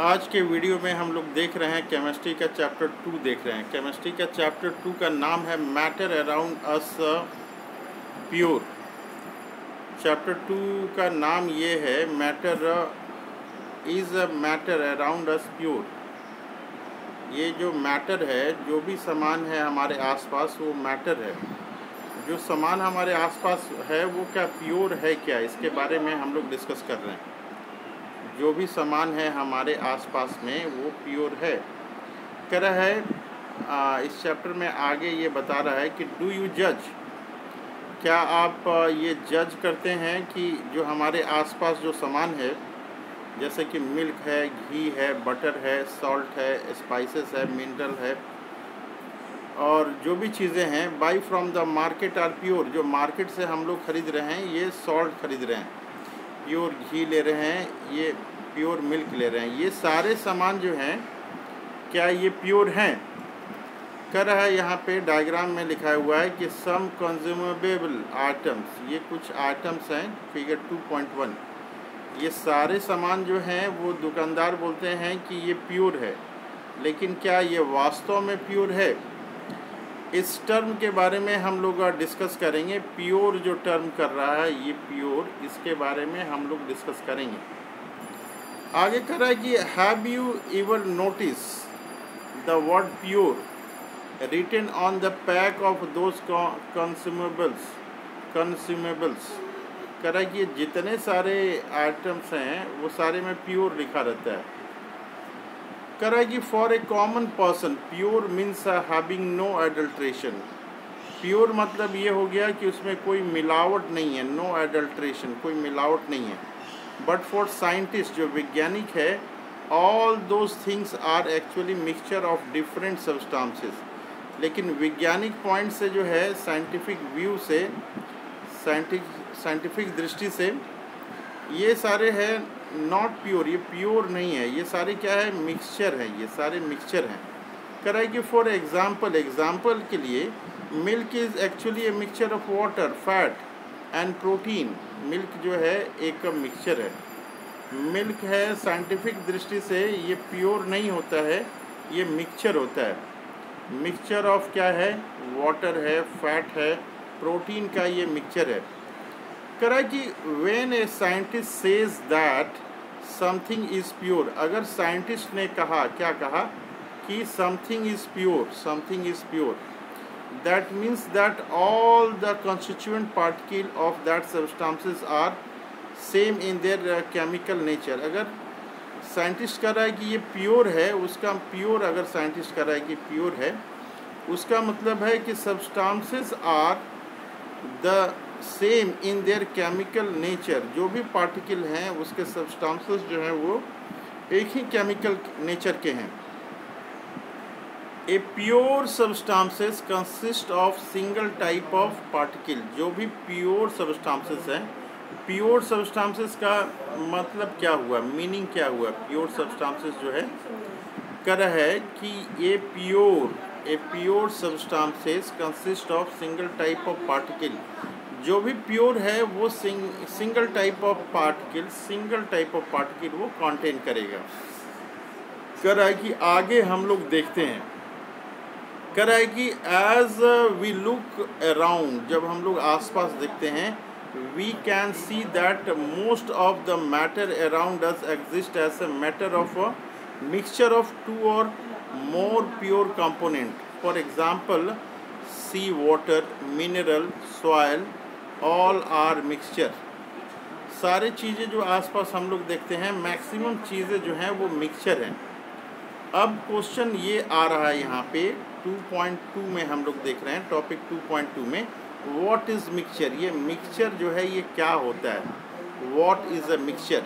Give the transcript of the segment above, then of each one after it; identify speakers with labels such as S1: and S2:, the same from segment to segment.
S1: आज के वीडियो में हम लोग देख रहे हैं केमिस्ट्री का चैप्टर टू देख रहे हैं। केमिस्ट्री का चैप्टर टू का नाम है matter around us pure chapter two का नाम ये है matter is a matter around us pure ये जो मैटर है, जो भी सामान है हमारे आसपास, वो मैटर है। जो सामान हमारे आसपास है, वो क्या प्योर है क्या? इसके बारे में हम लोग डिस्कस कर रहे हैं। जो भी सामान है हमारे आसपास में वो प्योर है। कह रहा है आ, इस चैप्टर में आगे ये बता रहा है कि डू यू जज क्या आप ये जज करते हैं कि जो हमारे आसपास जो सामान है जैसे कि मिल्क है घी है बटर है सॉल्ट है स्पाइसेस है मिनरल है और जो भी चीज़ें हैं buy from the market are pure जो मार्केट से हम लोग ख़रीद रहे हैं ये सॉल्ट ख़रीद रहे हैं। प्योर घी ले रहे हैं, ये प्योर मिल्क ले रहे हैं। ये सारे सामान जो हैं, क्या ये प्योर हैं? कर रहा है यहाँ पे डायग्राम में लिखा हुआ है कि सम कंज्यूमेबल आइटम्स ये कुछ आइटम्स हैं फिगर 2.1 ये सारे सामान जो हैं, वो दुकानदार बोलते हैं कि ये प्योर है, लेकिन क्या ये वास्तव में प्योर है? इस टर्म के बारे में हम लोग डिस्कस करेंगे। प्योर जो टर्म कर रहा है, ये प्योर इसके बारे में हम लोग डिस्कस करेंगे। आगे कह रहा है कि have you ever notice the word pure written on the pack of those consumables consumables कह रहा है कि जितने सारे आइटम्स हैं, वो सारे में प्योर लिखा रहता है। कह रहा है कि for a common person pure means having no adulteration pure मतलब ये हो गया कि उसमें कोई मिलावट नहीं है नो एडल्ट्रेशन कोई मिलावट नहीं है। बट फॉर साइंटिस्ट जो वैज्ञानिक है all those things are actually mixture of different substances लेकिन वैज्ञानिक पॉइंट से जो है साइंटिफिक व्यू से साइंटिफिक दृष्टि से, ये सारे हैं नॉट प्योर ये प्योर नहीं है, ये सारे क्या है मिक्सचर है, ये सारे मिक्सचर हैं। कराए कि फॉर एग्ज़ाम्पल एग्ज़ाम्पल के लिए milk is actually a mixture of water fat and protein milk जो है, एक मिक्सचर है। मिल्क है साइंटिफिक दृष्टि से ये प्योर नहीं होता है, ये मिक्सचर होता है। मिक्सचर ऑफ़ क्या है? वाटर है फैट है प्रोटीन का ये मिक्सचर है। करा कि when a scientist says that something is pure अगर साइंटिस्ट ने कहा क्या कहा? कि something is pure something is pure that means that all the constituent particle of that substances same in their uh, chemical nature. अगर scientist कर रहा है कि ये प्योर है उसका प्योर अगर साइंटिस्ट कर रहा है कि प्योर है उसका मतलब है कि substances are the same in their chemical nature जो भी पार्टिकल हैं, उसके सब्सटेंसेस जो हैं, वो एक ही केमिकल नेचर के हैं। A pure substances consist of single type of particle जो भी प्योर सब्सटेंसेस हैं। प्योर सब्सटेंसेस का मतलब क्या हुआ? मीनिंग क्या हुआ? प्योर सब्सटेंसेस जो है कर है कि ये pure a pure substances consist of single type of particle जो भी प्योर है वो sing, single type of particle single type of particle वो कंटेन करेगा। कर रहा है कि आगे हम लोग देखते हैं। कह रहा है कि एज वी लुक अराउंड जब हम लोग आसपास देखते हैं we can see that most of the matter around us exist as a matter of a mixture of two और more pure component for example sea water mineral soil all are mixture सारे चीज़ें जो आसपास हम लोग देखते हैं maximum चीज़ें जो हैं वो मिक्सचर हैं। अब क्वेश्चन ये आ रहा है यहाँ पे 2.2 में हम लोग देख रहे हैं टॉपिक 2.2 में व्हाट इज़ मिक्सचर ये मिक्सचर जो है, ये क्या होता है? What is a mixture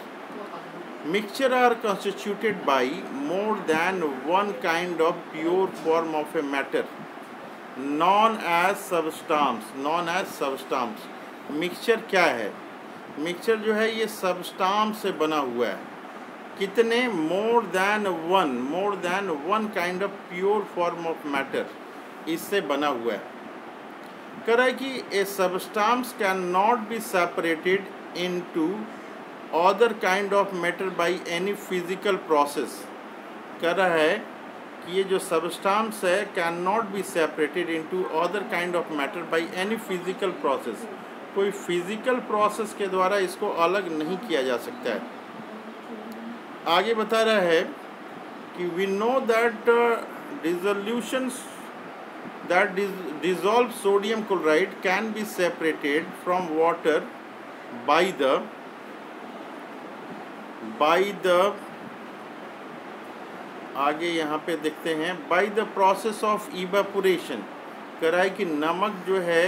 S1: mixture are constituted by more than one kind of pure form of a matter known as substances known as substances mixture क्या है? मिक्सचर जो है, ये सबस्टाम से बना हुआ है। कितने? More than one more than one kind of pure form of matter इससे बना हुआ है। कह रहा है कि a substance can not be separated into other kind of matter by any physical process कह रहा है कि ये जो सबस्टाम्स है can not be separated into other kind of matter by any physical process कोई फ़िज़िकल प्रोसेस के द्वारा इसको अलग नहीं किया जा सकता है। आगे बता रहा है कि we know that dissolution that dissolve sodium chloride can be separated from water by the by the आगे यहाँ पे देखते हैं by the process of evaporation कह रहा कि नमक जो है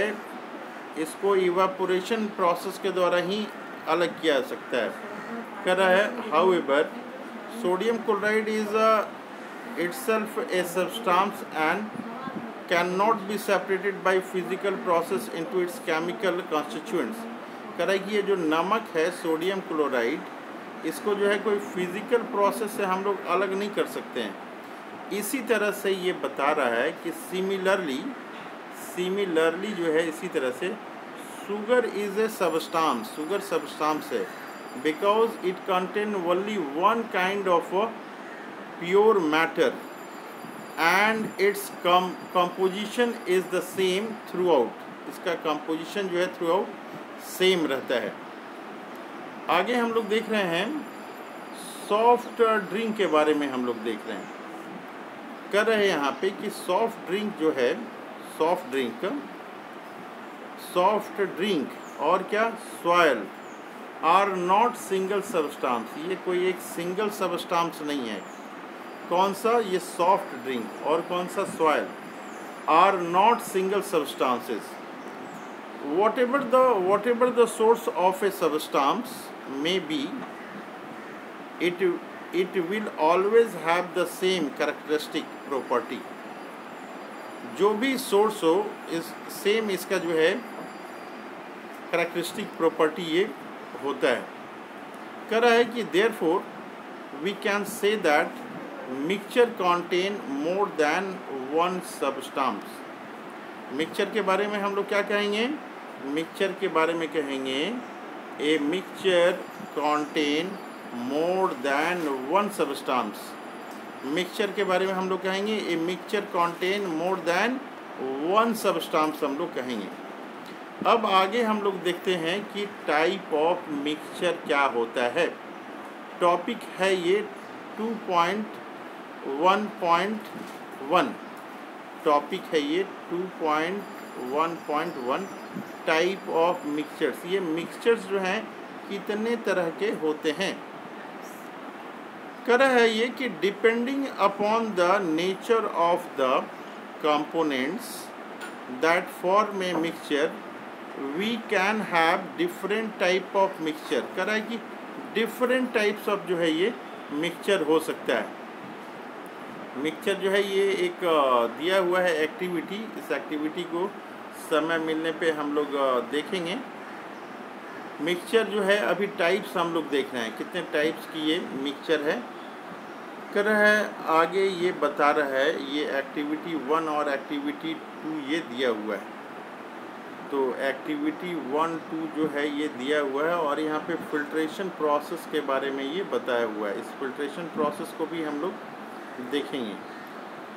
S1: इसको इवापोरेशन प्रोसेस के द्वारा ही अलग किया जा सकता है। कह रहा है however sodium chloride is a substance and cannot be separated by physical process into its chemical constituents कह रहा है कि ये जो नमक है सोडियम क्लोराइड इसको जो है कोई फ़िज़िकल प्रोसेस से हम लोग अलग नहीं कर सकते हैं। इसी तरह से ये बता रहा है कि सिमिलरली सिमिलरली जो है इसी तरह से sugar is a substance sugar substance है। Because it contain only one kind of pure matter and its come composition is the same throughout इसका कंपोजिशन जो है थ्रू आउट सेम रहता है। आगे हम लोग देख रहे हैं सॉफ्ट ड्रिंक के बारे में हम लोग देख रहे हैं। कर रहे हैं यहाँ पे कि सॉफ्ट ड्रिंक जो है सॉफ्ट ड्रिंक सॉफ्ट ड्रिंक और क्या? Soil are not single substance ये कोई एक सिंगल सबस्टाम्स नहीं है। कौन सा? ये सॉफ्ट ड्रिंक और कौन सा? Soil are not single substances whatever the whatever the source of a substance may be it it will always have the same characteristic property जो भी सोर्स हो, इस सेम इसका जो है करेक्टरिस्टिक प्रॉपर्टी ये होता है। कह रहा है कि therefore we can say that mixture contain more than one substance mixture के बारे में हम लोग क्या कहेंगे? मिक्सचर के बारे में कहेंगे a mixture contain more than one substance mixture के बारे में हम लोग कहेंगे a mixture contain more than one substance हम लोग कहेंगे। अब आगे हम लोग देखते हैं कि टाइप ऑफ़ मिक्सचर क्या होता है। टॉपिक है ये two point one point one topic है ये two point one point one type of mixtures ये मिक्सचर्स जो हैं, कितने तरह के होते हैं? कर है ये कि depending upon the nature of the components that form a mixture we can have different type of mixture कर है कि डिफरेंट टाइप्स ऑफ़ जो है ये मिक्सचर हो सकता है। मिक्सचर जो है ये एक दिया हुआ है एक्टिविटी इस एक्टिविटी को समय मिलने पे हम लोग देखेंगे। मिक्सचर जो है, अभी टाइप्स हम लोग देख रहे हैं। कितने टाइप्स की ये मिक्सचर है। कर रहा है, आगे ये बता रहा है, ये एक्टिविटी वन और एक्टिविटी टू ये दिया हुआ है। तो एक्टिविटी वन टू जो है ये दिया हुआ है और यहाँ पे फिल्ट्रेशन प्रोसेस के बारे में ये बताया हुआ है। इस फिल्ट्रेशन प्रोसेस को भी हम लोग देखेंगे।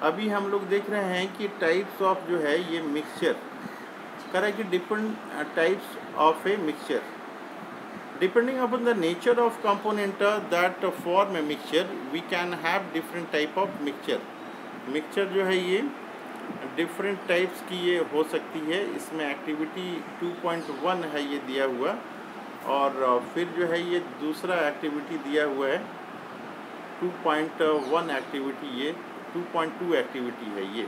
S1: अभी हम लोग देख रहे हैं कि टाइप्स ऑफ़ जो है ये मिक्सचर करें कि different types of a mixture depending upon the nature of component that form a mixture we can have different type of mixture mixture जो है ये डिफरेंट टाइप्स की ये हो सकती है। इसमें एक्टिविटी 2.1 है ये दिया हुआ। और uh, फिर जो है ये दूसरा एक्टिविटी दिया हुआ है। 2.1 एक्टिविटी ये 2.2 एक्टिविटी है ये।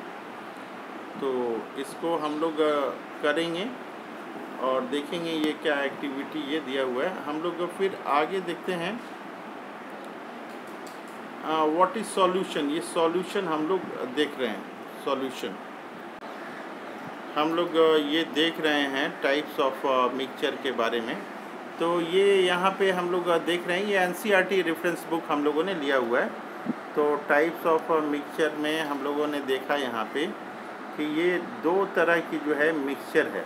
S1: तो इसको हम लोग करेंगे। और देखेंगे ये क्या एक्टिविटी ये दिया हुआ है। हम लोग फिर आगे देखते हैं। व्हाट इज़ सॉल्यूशन ये सॉल्यूशन हम लोग देख रहे हैं। सॉल्यूशन हम लोग ये देख रहे हैं टाइप्स ऑफ़ मिक्सचर के बारे में। तो ये यहाँ पे हम लोग देख रहे हैं। ये एन रेफरेंस बुक हम लोगों ने लिया हुआ है। तो टाइप्स ऑफ़ मिक्सचर में हम लोगों ने देखा यहाँ पे कि ये दो तरह की जो है मिक्सचर है।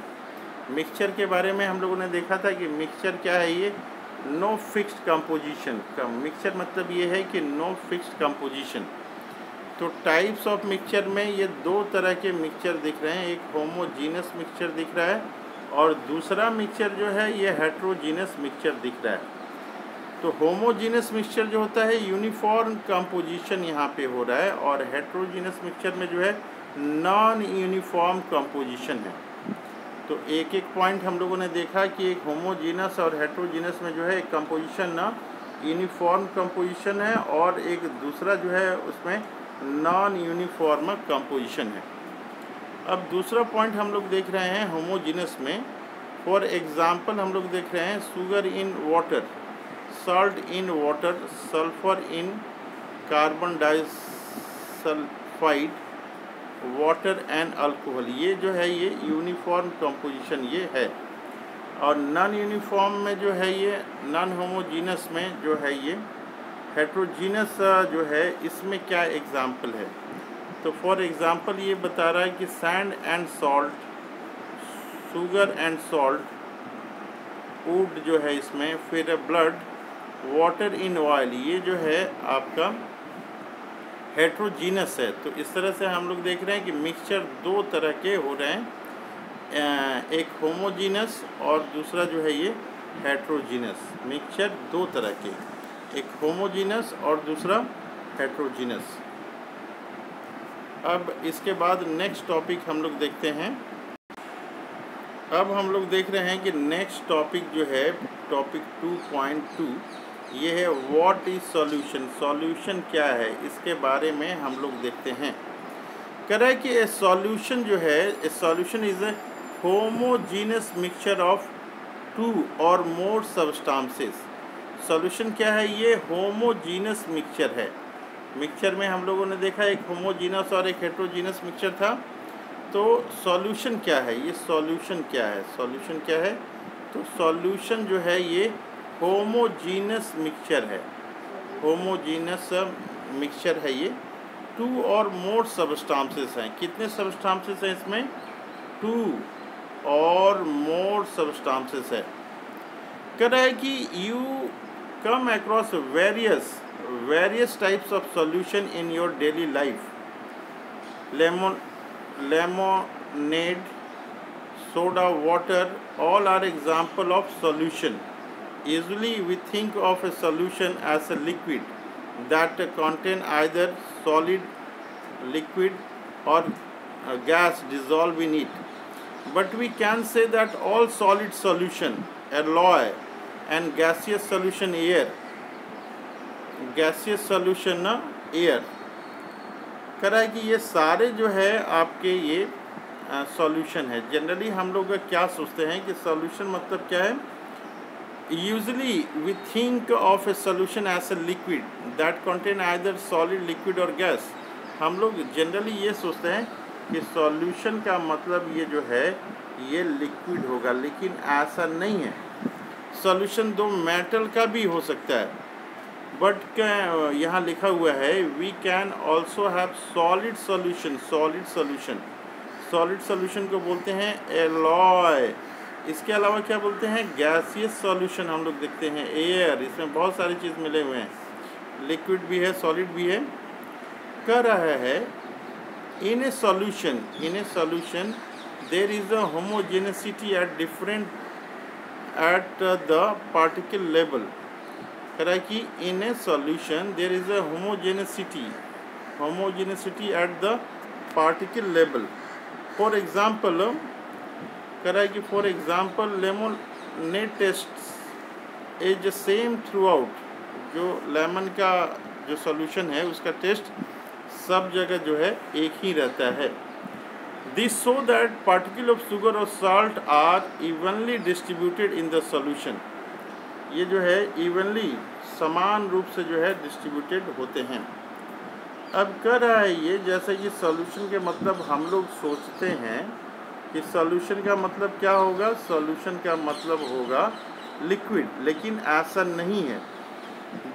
S1: मिक्सचर के बारे में हम लोगों ने देखा था कि मिक्सचर क्या है ये? नो फिक्स्ड कंपोजिशन का मिक्सचर मतलब ये है कि नो फिक्स्ड कंपोजिशन तो टाइप्स ऑफ़ मिक्सचर में ये दो तरह के मिक्सचर दिख रहे हैं। एक होमोजीनस मिक्सचर दिख रहा है और दूसरा मिक्सचर जो है ये हेट्रोजीनस मिक्सचर दिख रहा है। तो होमोजीनस मिक्सचर जो होता है यूनिफॉर्म कंपोजिशन यहाँ पे हो रहा है और हेट्रोजीनस मिक्सचर में जो है नॉन यूनिफॉर्म कंपोजिशन है। तो एक एक पॉइंट हम लोगों ने देखा कि एक होमोजीनस और हेट्रोजीनस में जो है एक कंपोजिशन ना यूनिफॉर्म कंपोजिशन है और एक दूसरा जो है उसमें नॉन यूनिफॉर्म कंपोजिशन है। अब दूसरा पॉइंट हम लोग देख रहे हैं होमोजीनस में। फॉर एग्ज़ाम्पल हम लोग देख रहे हैं sugar in water salt in water sulphur in carbon disulphide water and alcohol ये जो है ये यूनिफॉर्म कंपोजिशन ये है। और नॉन यूनिफॉर्म में जो है ये नॉन होमोजीनस में जो है ये हेट्रोजीनस जो है इसमें क्या एग्ज़ाम्पल है? तो फॉर एग्ज़ाम्पल ये बता रहा है कि sand and salt sugar and salt wood जो है इसमें, फिर ब्लड वाटर इन ऑयल ये जो है आपका हेट्रोजीनस है। तो इस तरह से हम लोग देख रहे हैं कि मिक्सचर दो तरह के हो रहे हैं। एक होमोजीनस और दूसरा जो है ये हेट्रोजीनस मिक्सचर दो तरह के। एक होमोजीनस और दूसरा हेट्रोजीनस अब इसके बाद नेक्स्ट टॉपिक हम लोग देखते हैं। अब हम लोग देख रहे हैं कि नेक्स्ट टॉपिक जो है टॉपिक टू पॉइंट टू ये है व्हाट इज़ सॉल्यूशन सॉल्यूशन क्या है? इसके बारे में हम लोग देखते हैं। कह रहा है कि ए सॉल्यूशन जो है a solution is a homogeneous mixture of two or more substances solution क्या है? ये होमोजीनस मिक्सचर है। मिक्सचर में हम लोगों ने देखा, एक होमोजीनस और एक हेट्रोजीनस मिक्सचर था। तो सॉल्यूशन क्या है? ये सॉल्यूशन क्या है? सॉल्यूशन क्या है? तो सॉल्यूशन जो है, ये होमोजीनस मिक्सचर है। होमोजीनस मिक्सचर है ये। टू और मोर सबस्टांसेस हैं। कितने सबस्टांसेस हैं इसमें? टू और मोर सबस्टांसेस है। कह रहा है कि you come across various various types of solution in your daily life lemon lemonade soda water all are example of solution Usually we think of a solution as a liquid that contain either solid, liquid or gas dissolved in it. But we can say that all solid solution, alloy and gaseous solution air, gaseous solution air कह रहा है कि ये सारे जो है आपके ये सॉल्यूशन है जनरली हम लोग क्या सोचते हैं कि सॉल्यूशन मतलब क्या है usually we think of a solution as a liquid that contain either solid liquid or gas. हम लोग जनरली ये सोचते हैं कि सॉल्यूशन का मतलब ये जो है, ये लिक्विड होगा, लेकिन ऐसा नहीं है। सॉल्यूशन दो मेटल का भी हो सकता है। बट यहाँ लिखा हुआ है we can also have solid solution solid solution solid solution को बोलते हैं एलॉय इसके अलावा क्या बोलते हैं? गैसियस सॉल्यूशन हम लोग देखते हैं। एयर, इसमें बहुत सारी चीज़ मिले हुए हैं। लिक्विड भी है, सॉलिड भी है। कह रहा है, in a solution, in a solution there is a homogeneity at different at the particle level कह रहा है कि in a solution there is a homogeneity homogeneity at the particle level for example कह रहा है कि for example lemonade taste is same throughout जो lemon का जो सॉल्यूशन है, उसका टेस्ट सब जगह जो है, एक ही रहता है। This so that particle of sugar और salt are evenly distributed in the solution ये जो है इवनली समान रूप से जो है डिस्ट्रीब्यूटेड होते हैं। अब कह रहा है ये, जैसे ये सॉल्यूशन के मतलब हम लोग सोचते हैं कि सॉल्यूशन का मतलब क्या होगा? सॉल्यूशन का मतलब होगा लिक्विड लेकिन ऐसा नहीं है।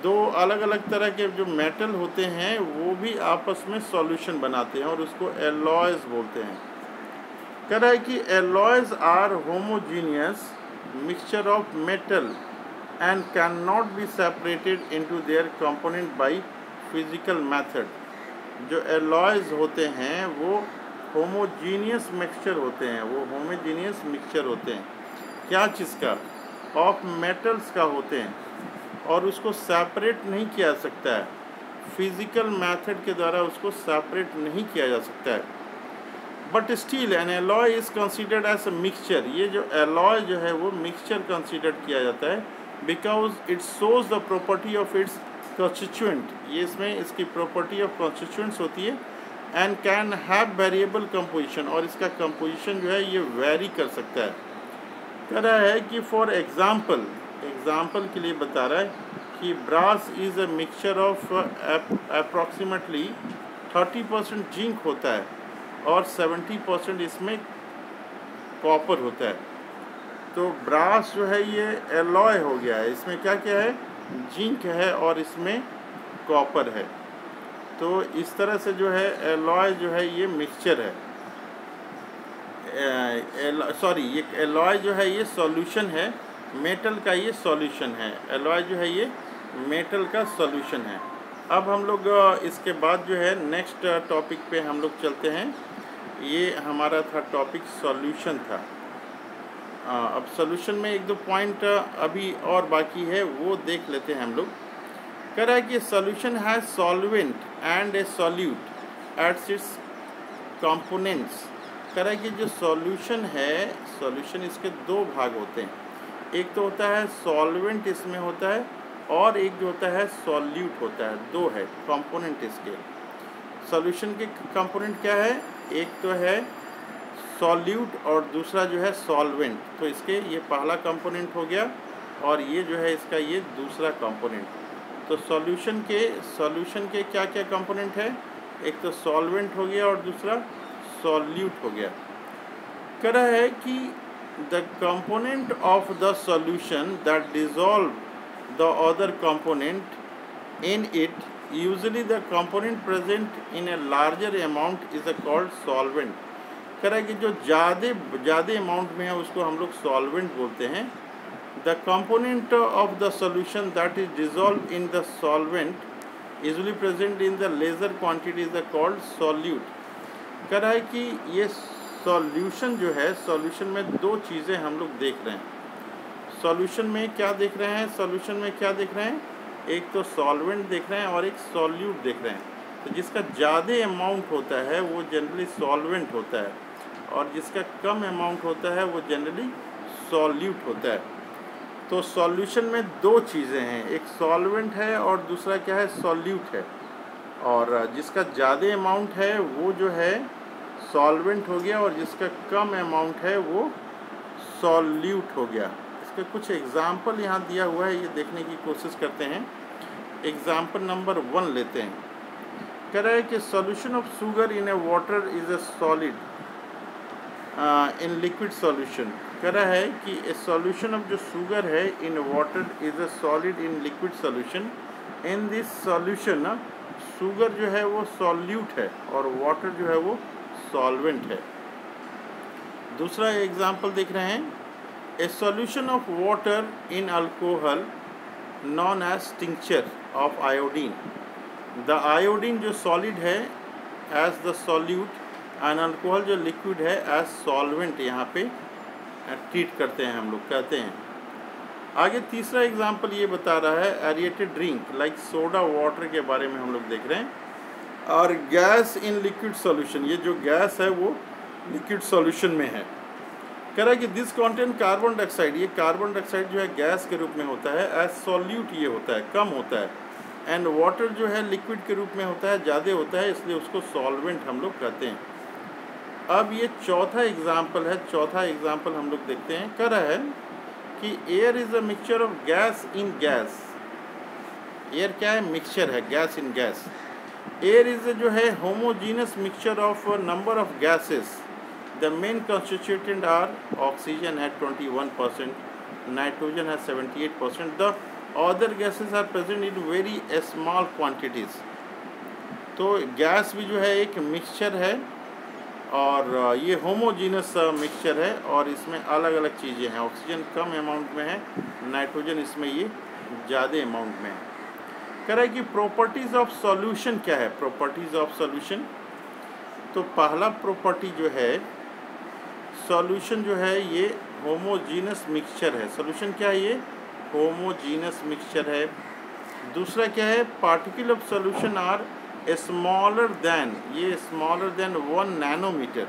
S1: दो अलग अलग तरह के जो मेटल होते हैं, वो भी आपस में सॉल्यूशन बनाते हैं और उसको एलॉयज बोलते हैं। कह रहा है कि alloys are homogeneous mixture of metal and can not be separated into their component by physical method. जो एलॉयज होते हैं, वो होमोजीनियस मिक्सचर होते हैं, वो होमोजीनियस मिक्सचर होते हैं। क्या चीज़ का? ऑफ़ मेटल्स का होते हैं, और उसको सेपरेट नहीं किया जा सकता है। फ़िज़िकल मेथड के द्वारा उसको सेपरेट नहीं किया जा सकता है। But steel an alloy is considered as a mixture ये जो एलॉय जो है, वो मिक्सचर कंसिडर किया जाता है because it shows the property of its constituent ये इसमें इसकी प्रॉपर्टी ऑफ़ कॉन्स्टिट्यूंट्स होती है and can have variable composition और इसका कंपोजिशन जो है, ये वेरी कर सकता है। कह रहा है कि फॉर एग्ज़ाम्पल एग्ज़ाम्पल के लिए बता रहा है कि brass is a mixture of approximately thirty percent zinc होता है और सेवेंटी परसेंट इसमें कॉपर होता है। तो ब्रास जो है, ये एलॉय हो गया है। इसमें क्या क्या है? जिंक है और इसमें कॉपर है। तो इस तरह से जो है एलॉय जो है, ये मिक्सचर है। सॉरी ये एलॉय जो है, ये सॉल्यूशन है। मेटल का ये सॉल्यूशन है। एलॉय जो है, ये मेटल का सॉल्यूशन है। अब हम लोग इसके बाद जो है नेक्स्ट टॉपिक पे हम लोग चलते हैं। ये हमारा था टॉपिक सॉल्यूशन था। अब सॉल्यूशन में एक दो पॉइंट अभी और बाकी है, वो देख लेते हैं हम लोग। कह रहा है कि सॉल्यूशन है solvent and a solute as its components कह रहा है कि जो सॉल्यूशन है सॉल्यूशन इसके दो भाग होते हैं। एक तो होता है सॉल्वेंट इसमें होता है और एक जो होता है सॉल्यूट होता है, दो है कंपोनेंट इसके। सॉल्यूशन के कंपोनेंट क्या है? एक तो है सॉल्यूट और दूसरा जो है सॉल्वेंट तो इसके ये पहला कंपोनेंट हो गया और ये जो है इसका ये दूसरा कंपोनेंट तो सॉल्यूशन के सॉल्यूशन के क्या क्या कंपोनेंट है? एक तो सॉल्वेंट हो गया और दूसरा सॉल्यूट हो गया। कह रहा है कि the component of the solution that dissolve the other component in it usually the component present in a larger amount is a called solvent कह रहा है कि जो ज़्यादा ज़्यादा अमाउंट में है, उसको हम लोग सॉल्वेंट बोलते हैं। Component of the solution that is dissolve in the solvent usually present in the lesser quantity is the called solute कह रहा है कि ये सॉल्यूशन जो है सॉल्यूशन में दो चीज़ें हम लोग देख रहे हैं। सॉल्यूशन में क्या देख रहे हैं? सॉल्यूशन में क्या देख रहे हैं? एक तो सॉल्वेंट देख रहे हैं और एक सॉल्यूट देख रहे हैं। तो जिसका ज़्यादा अमाउंट होता है, वो जनरली सॉल्वेंट होता है। और जिसका कम अमाउंट होता है, वो जनरली सॉल्यूट होता है। तो सॉल्यूशन में दो चीज़ें हैं। एक सॉल्वेंट है और दूसरा क्या है? सॉल्यूट है। और जिसका ज़्यादा अमाउंट है, वो जो है सॉल्वेंट हो गया और जिसका कम अमाउंट है, वो सॉल्यूट हो गया। इसके कुछ एग्ज़ाम्पल यहाँ दिया हुआ है, ये देखने की कोशिश करते हैं। एग्ज़ाम्पल नंबर वन लेते हैं। कह रहा है कि solution of sugar in a water is a solid in liquid solution कह रहा है कि ए सॉल्यूशन ऑफ़ जो शुगर है in water is a solid in liquid solution in this solution sugar जो है वो सॉल्यूट है और वाटर जो है वो सॉल्वेंट है. दूसरा एग्ज़ाम्पल देख रहे हैं. A solution of water in alcohol known as tincture of iodine the iodine जो सॉलिड है as the solute and alcohol जो लिक्विड है एज सॉल्वेंट यहाँ पे ट्रीट करते हैं हम लोग, कहते हैं। आगे तीसरा एग्ज़ाम्पल ये बता रहा है aerated drink like soda water के बारे में हम लोग देख रहे हैं। और गैस इन लिक्विड सॉल्यूशन ये जो गैस है वो लिक्विड सॉल्यूशन में है। कह रहा है कि दिस कॉन्टेंट कार्बन डाइऑक्साइड ये कार्बन डाइऑक्साइड जो है गैस के रूप में होता है एज सॉल्यूट ये होता है, कम होता है। एंड वाटर जो है लिक्विड के रूप में होता है, ज़्यादा होता है, इसलिए उसको सॉल्वेंट हम लोग कहते हैं। अब ये चौथा एग्ज़ाम्पल है, चौथा एग्ज़ाम्पल हम लोग देखते हैं। कह रहा है कि air is a mixture of gas in gas air क्या है? मिक्सचर है gas in gas air is जो है homogeneous mixture of number of gases the main constituent are oxygen है ट्वेंटी वन परसेंट नाइट्रोजन है seventy eight percent the other gases are present in very small quantities तो gas भी जो है एक mixture है और ये होमोजीनस मिक्सचर है और इसमें अलग अलग चीज़ें हैं। ऑक्सीजन कम अमाउंट में है नाइट्रोजन इसमें ये ज़्यादा अमाउंट में है। कह रहा है कि प्रॉपर्टीज़ ऑफ़ सॉल्यूशन क्या है? प्रॉपर्टीज़ ऑफ़ सॉल्यूशन तो पहला प्रॉपर्टी जो है सॉल्यूशन जो है ये होमोजीनस मिक्सचर है। सॉल्यूशन क्या है ये? होमोजीनस मिक्सचर है। दूसरा क्या है? Particle of solution are smaller than ये smaller than one nanometre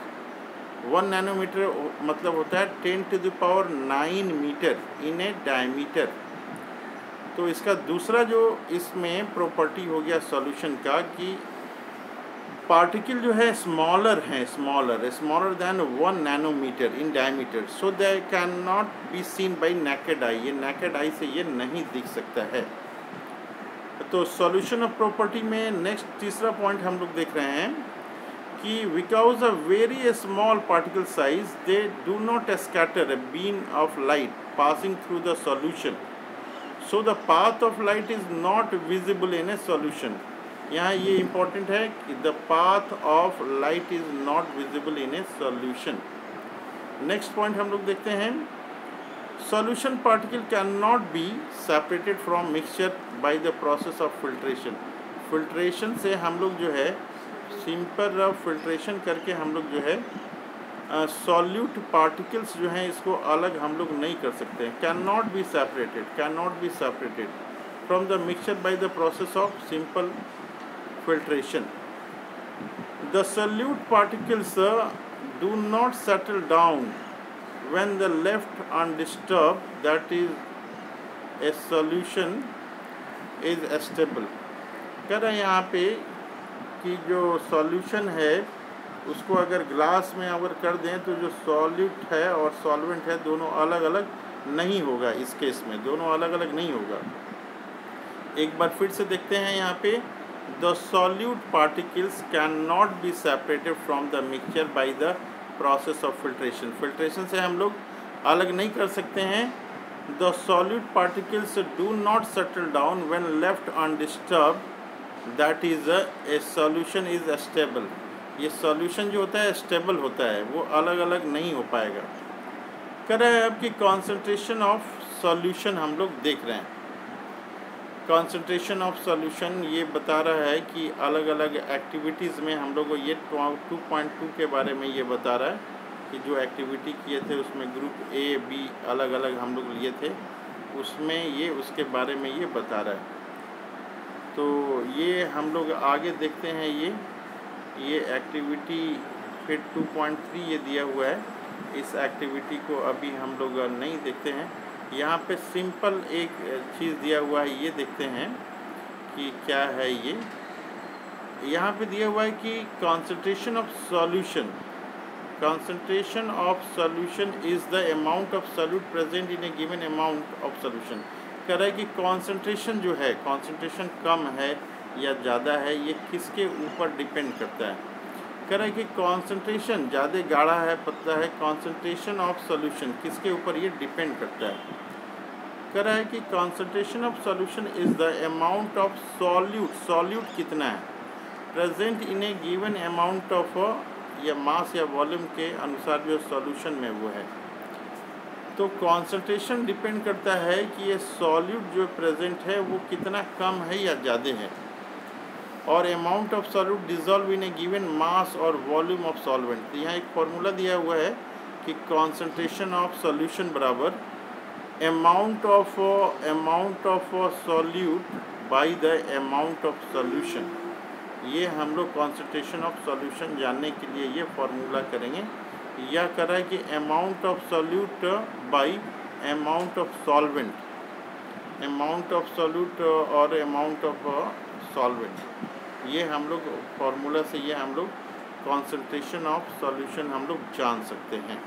S1: one nanometre मतलब होता है ten to the power nine metre in a diameter तो इसका दूसरा जो इसमें प्रॉपर्टी हो गया सॉल्यूशन का कि पार्टिकल जो है स्मॉलर हैं smaller smaller than one nanometre in diameter so they can not be seen by naked eye ये नेकेड आई से ये नहीं दिख सकता है। तो सॉल्यूशन ऑफ़ प्रॉपर्टी में नेक्स्ट तीसरा पॉइंट हम लोग देख रहे हैं कि because a very small particle size they do not scatter a beam of light passing through the solution so the path of light is not visible in a solution यहाँ ये important है कि the path of light is not visible in a solution next point हम लोग देखते हैं solution particle can not be separated from mixture by the process of filtration filtration से हम लोग जो है सिंपल फिल्ट्रेशन करके हम लोग जो है सॉल्यूट पार्टिकल्स जो हैं, इसको अलग हम लोग नहीं कर सकते हैं। Can not be separated can not be separated from the mixture by the process of simple filtration the solute particles do not settle down when the left undisturbed, that is, a solution is stable. कह रहे हैं यहाँ पे कि जो solution है, उसको अगर ग्लास में अगर कर दें तो जो सॉल्यूट है और सॉल्वेंट है, दोनों अलग अलग नहीं होगा इस केस में। दोनों अलग अलग नहीं होगा। एक बार फिर से देखते हैं यहाँ पे। The solute particles can not be separated from the mixture by the process of filtration filtration से हम लोग अलग नहीं कर सकते हैं। The solid particles do not settle down when left undisturb that is a solution is stable ये solution जो होता है स्टेबल होता है। वो अलग अलग नहीं हो पाएगा। कर रहे हैं अब कि कॉन्सेंट्रेशन ऑफ़ सॉल्यूशन हम लोग देख रहे हैं। कंसंट्रेशन ऑफ़ सॉल्यूशन ये बता रहा है कि अलग अलग एक्टिविटीज़ में हम लोग को ये टू पॉइंट टू के बारे में ये बता रहा है कि जो एक्टिविटी किए थे उसमें ग्रुप ए बी अलग अलग हम लोग लिए थे, उसमें ये उसके बारे में ये बता रहा है। तो ये हम लोग आगे देखते हैं ये ये एक्टिविटी फिर टू पॉइंट थ्री ये दिया हुआ है, इस एक्टिविटी को अभी हम लोग नहीं देखते हैं। यहाँ पे सिंपल एक चीज़ दिया हुआ है, ये देखते हैं कि क्या है ये। यहाँ पे दिया हुआ है कि concentration of solution concentration of solution is the amount of solute present in a given amount of solution कह रहा है कि कॉन्सेंट्रेशन जो है कॉन्सेंट्रेशन कम है या ज़्यादा है, ये किसके ऊपर डिपेंड करता है? कह रहा है कि कॉन्सेंट्रेशन ज़्यादा गाढ़ा है, पतला है कॉन्सेंट्रेशन ऑफ़ सॉल्यूशन किसके ऊपर ये डिपेंड करता है? कह रहा है कि concentration of solution is the amount of solute solute कितना है? Present in a given amount of या मास या वॉल्यूम के अनुसार जो सॉल्यूशन में वो है। तो कॉन्सेंट्रेशन डिपेंड करता है कि ये सॉल्यूट जो प्रेजेंट है, वो कितना कम है या ज़्यादा है। और amount of solute dissolve in a given mass or volume of solvent यहाँ एक फार्मूला दिया हुआ है कि कॉन्सेंट्रेशन ऑफ़ सॉल्यूशन बराबर amount of uh, amount of uh, solute by the amount of solution. ये हम लोग कॉन्सेंट्रेशन ऑफ़ सॉल्यूशन जानने के लिए ये फार्मूला करेंगे। यह कर रहा है कि amount of solute by amount of solvent amount of solute और अमाउंट ऑफ़ सॉल्वेंट ये हम लोग फार्मूला से ये हम लोग कॉन्सेंट्रेशन ऑफ़ सॉल्यूशन हम लोग जान सकते हैं।